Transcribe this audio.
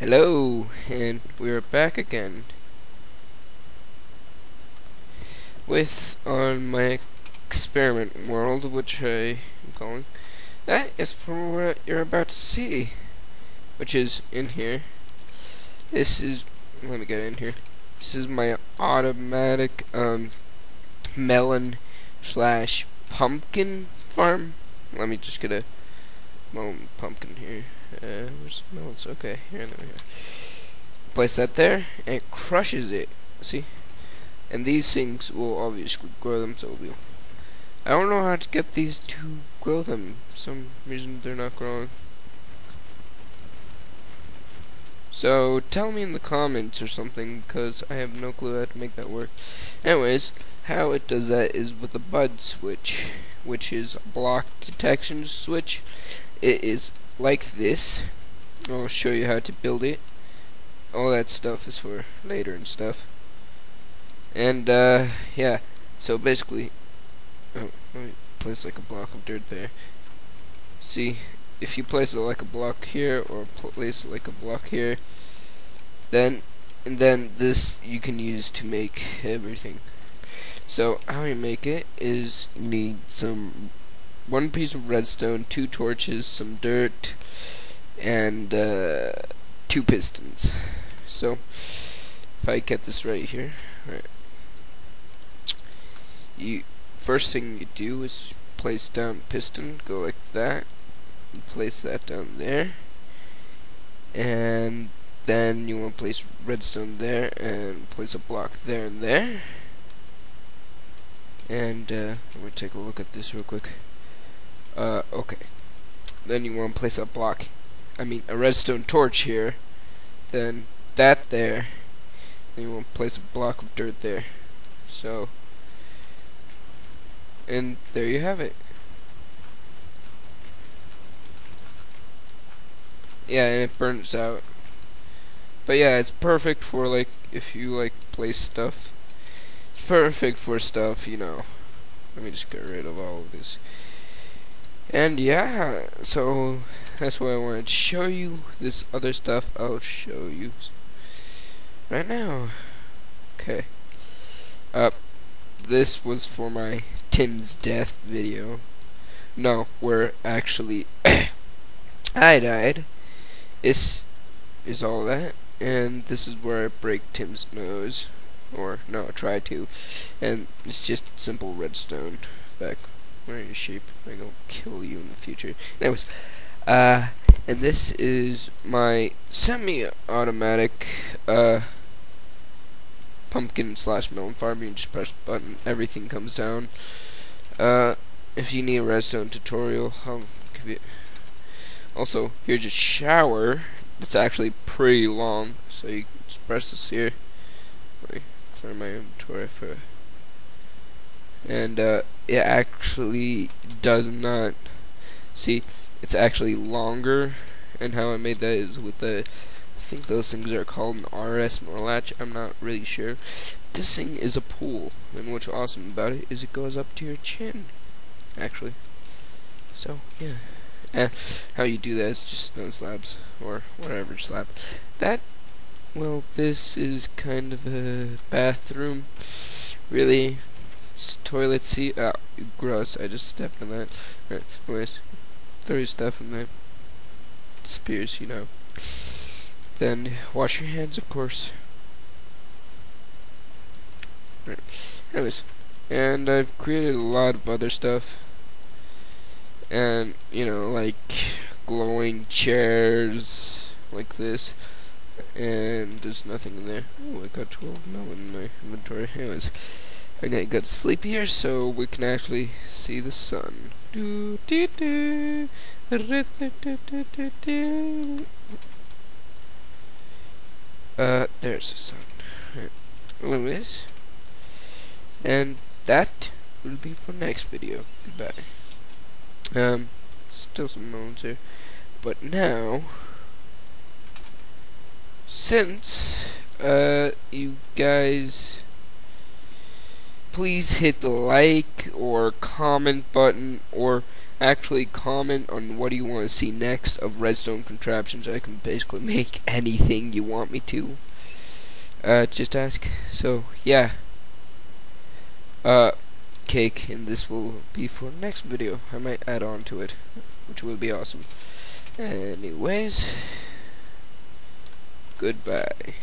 Hello, and we're back again with on my experiment world, which I am calling. That is for what you're about to see, which is in here. This is let me get in here. This is my automatic um, melon slash pumpkin farm. Let me just get a melon pumpkin here. Uh, where's the melons? Okay, here, there we go. Place that there, and it crushes it. See? And these things will obviously grow them, so. I don't know how to get these to grow them. some reason they're not growing. So tell me in the comments or something, because I have no clue how to make that work. Anyways, how it does that is with a bud switch, which is a block detection switch. It is like this. I'll show you how to build it. All that stuff is for later and stuff. And, uh, yeah. So basically, oh, let me place like a block of dirt there. See, if you place it like a block here or place it like a block here then and then this you can use to make everything so how you make it is you need some one piece of redstone two torches some dirt and uh, two pistons. So if I get this right here right you first thing you do is place down piston go like that place that down there and then you want to place redstone there and place a block there and there. And uh, let me take a look at this real quick uh, okay then you want to place a block I mean a redstone torch here then that there then you want to place a block of dirt there so and there you have it yeah, and it burns out. But yeah, it's perfect for like if you like place stuff. It's perfect for stuff, you know. Let me just get rid of all of this. And yeah, so that's why I wanted to show you this other stuff. I'll show you right now. Okay. Uh, this was for my Tim's death video. No, where actually I died. This is all that, and this is where I break Tim's nose, or no, try to, and it's just simple redstone. Back, where are your sheep? I'm gonna kill you in the future. Anyways, uh, and this is my semi-automatic, uh, pumpkin slash melon farm. You just press button, everything comes down. Uh, if you need a redstone tutorial, I'll give you. Also, here's a shower. It's actually pretty long, so you just press this here. Let me clear my inventory for. And uh, it actually does not. See, it's actually longer, and how I made that is with the. I think those things are called an RS NOR latch. I'm not really sure. This thing is a pool, and what's awesome about it is it goes up to your chin. Actually. So, yeah. Eh, how you do that is just stone slabs, or whatever slab. That, well, this is kind of a bathroom. Really, toilet seat. Oh, gross, I just stepped on that. Right, anyways, throw stuff in there. Disappears, you know. Then, wash your hands, of course. Right. Anyways, and I've created a lot of other stuff and you know like glowing chairs like this and there's nothing in there oh I got 12 melon in my inventory anyways I got good sleep here so we can actually see the sun do, do, do. Uh, there's the sun. Anyways, and that will be for next video. Goodbye. Um, still some moans here. But now, since, uh, you guys, please hit the like or comment button or actually comment on what do you want to see next of redstone contraptions. I can basically make anything you want me to. Uh, just ask. So, yeah. Uh, cake, and this will be for next video. I might add on to it, which will be awesome. Anyways, goodbye.